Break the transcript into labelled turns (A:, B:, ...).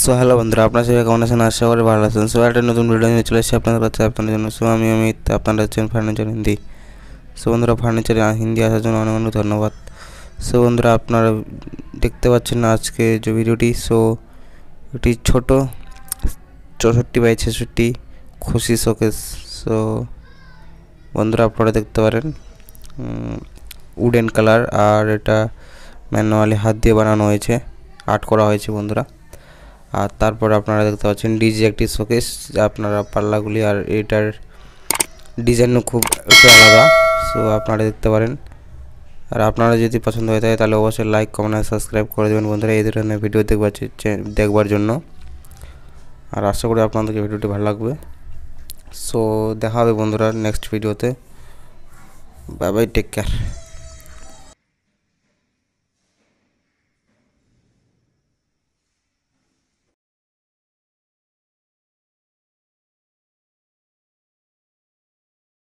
A: So hello বন্ধুরা, আপনার সবাই কেমন আছেন? আশা করি ভালো আছেন। সো একটা নতুন ভিডিও নিয়ে চলে এসেছি আপনাদের কাছে আপনাদের জন্য। সো আমি অমিত, আপনারা হচ্ছেন ফার্নিচার হিন্দি সো বন্ধুরা ফার্নিচার হিন্দি আসার জন্য অনেক অনেক ধন্যবাদ। সো বন্ধুরা, আপনারা দেখতে পাচ্ছেন আজকে যে ভিডিওটি সো এটি ছোট, চৌষট্টি বাই ছেষট্টি, খুশি শোকেস। সো বন্ধুরা, আপনারা দেখতে পারেন উডেন কালার আর এটা ম্যানুয়ালি হাত দিয়ে বানানো হয়েছে। আর্ট করা হয়েছে, বন্ধুরা। আর তারপর আপনারা দেখতে পাচ্ছেন ডিজি একটি শোকেস আপনারা পাল্লাগুলি আর এটার ডিজাইনও খুব একটু আলাদা। সো আপনারা দেখতে পারেন। আর আপনারা যদি পছন্দ হয়ে থাকে, তাহলে অবশ্যই লাইক কমেন্ট আর সাবস্ক্রাইব করে দেবেন বন্ধুরা। এই ধরনের ভিডিও দেখবার দেখবার জন্য। আর আশা করি আপনাদেরকে ভিডিওটি ভালো লাগবে। সো দেখা হবে বন্ধুরা নেক্সট ভিডিওতে বাই বাই টেক কেয়ার